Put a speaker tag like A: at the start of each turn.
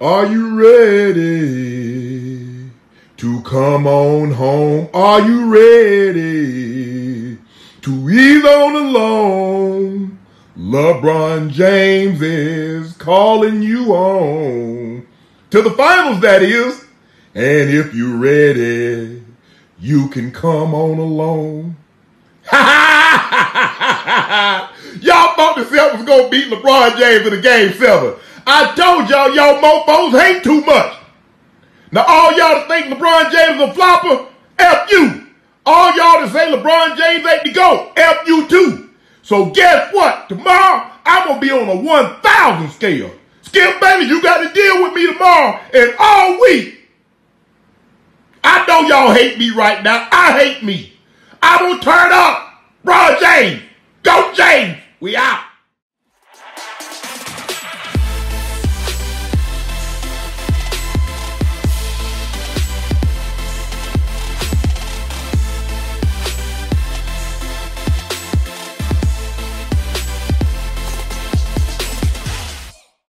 A: Are you ready to come on home? Are you ready to ease on alone? LeBron James is calling you on to the finals, that is. And if you're ready, you can come on alone. y'all thought the Celtics was gonna beat LeBron James in the game seven. I told y'all, y'all mofos hate too much. Now all y'all that think LeBron James is a flopper, F you. All y'all that say LeBron James ain't the GOAT, F you too. So guess what? Tomorrow, I'm gonna be on a 1,000 scale. Skip baby, you got to deal with me tomorrow and all week. I know y'all hate me right now. I hate me. I will turn up.